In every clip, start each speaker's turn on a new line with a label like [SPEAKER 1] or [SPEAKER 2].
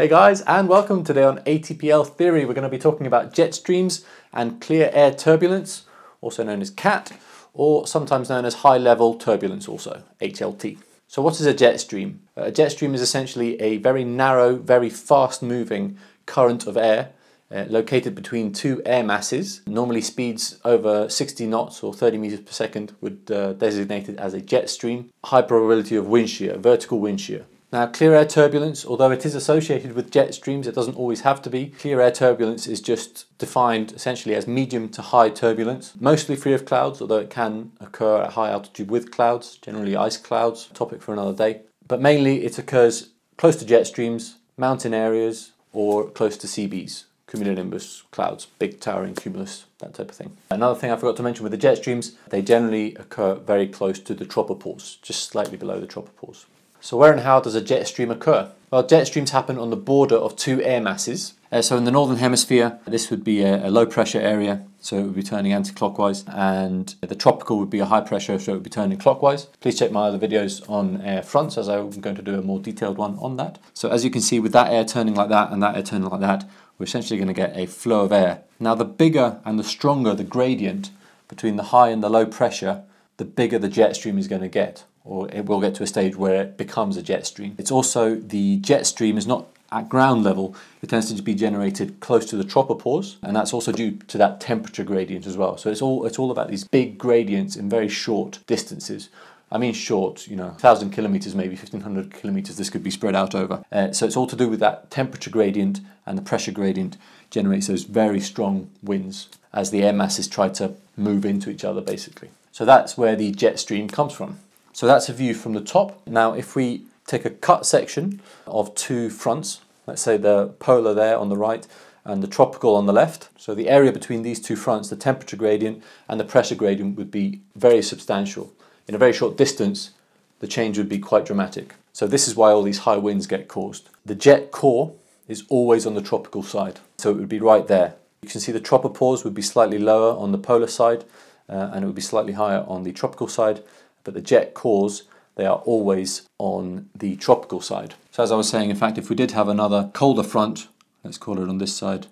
[SPEAKER 1] Hey guys, and welcome today on ATPL Theory. We're going to be talking about jet streams and clear air turbulence, also known as CAT, or sometimes known as high level turbulence, also HLT. So, what is a jet stream? A jet stream is essentially a very narrow, very fast moving current of air uh, located between two air masses. Normally, speeds over 60 knots or 30 meters per second would uh, designate it as a jet stream. High probability of wind shear, vertical wind shear. Now, clear air turbulence, although it is associated with jet streams, it doesn't always have to be. Clear air turbulence is just defined essentially as medium to high turbulence, mostly free of clouds, although it can occur at high altitude with clouds, generally ice clouds, topic for another day. But mainly it occurs close to jet streams, mountain areas, or close to CBs, cumulonimbus clouds, big towering cumulus, that type of thing. Another thing I forgot to mention with the jet streams, they generally occur very close to the tropopause, just slightly below the tropopause. So where and how does a jet stream occur? Well, jet streams happen on the border of two air masses. Uh, so in the northern hemisphere, this would be a, a, low pressure area, so it would be turning anti-clockwise, and the tropical would be a high pressure, so it would be turning clockwise. Please check my other videos on air fronts, as I'm going to do a more detailed one on that. So as you can see, with that air turning like that and that air turning like that, we're essentially going to get a flow of air. Now the bigger and the stronger the gradient between the high and the low pressure, the bigger the jet stream is going to get or it will get to a stage where it becomes a jet stream. It's also the jet stream is not at ground level, it tends to be generated close to the tropopause, and that's also due to that temperature gradient as well. So it's all it's all about these big gradients in very short distances. I mean short, you know, 1,000 kilometers, maybe 1,500 kilometers, this could be spread out over. Uh, so it's all to do with that temperature gradient and the pressure gradient generates those very strong winds as the air masses try to move into each other, basically. So that's where the jet stream comes from. So that's a view from the top. Now if we take a cut section of two fronts, let's say the polar there on the right and the tropical on the left. So the area between these two fronts, the temperature gradient and the pressure gradient would be very substantial. In a very short distance, the change would be quite dramatic. So this is why all these high winds get caused. The jet core is always on the tropical side. So it would be right there. You can see the tropopause would be slightly lower on the polar side uh, and it would be slightly higher on the tropical side but the jet cores, they are always on the tropical side. So as I was saying, in fact, if we did have another colder front, let's call it on this side,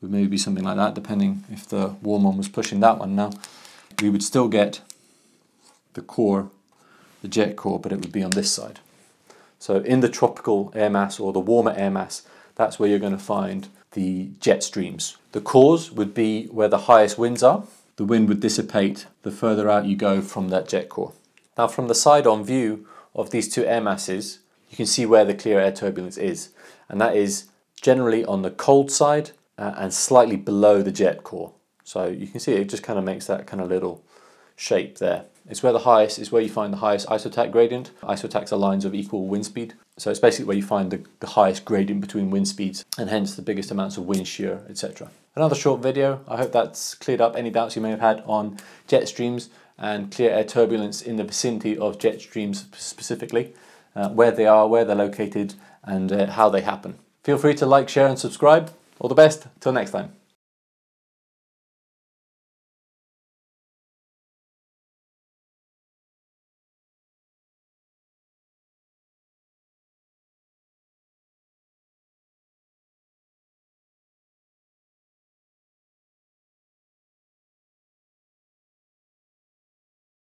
[SPEAKER 1] would maybe be something like that, depending if the warm one was pushing that one now, we would still get the core, the jet core, but it would be on this side. So in the tropical air mass or the warmer air mass, that's where you're going to find the jet streams. The cores would be where the highest winds are. The wind would dissipate the further out you go from that jet core. Now from the side-on view of these two air masses, you can see where the clear air turbulence is, and that is generally on the cold side uh, and slightly below the jet core. So you can see it just kind of makes that kind of little shape there. It's where the highest is where you find the highest isotach gradient. Isotachs are lines of equal wind speed. So it's basically where you find the, the highest gradient between wind speeds and hence the biggest amounts of wind shear, etc. Another short video. I hope that's cleared up any doubts you may have had on jet streams and clear air turbulence in the vicinity of jet streams specifically, uh, where they are, where they're located, and uh, how they happen. Feel free to like, share, and subscribe. All the best. Till next time.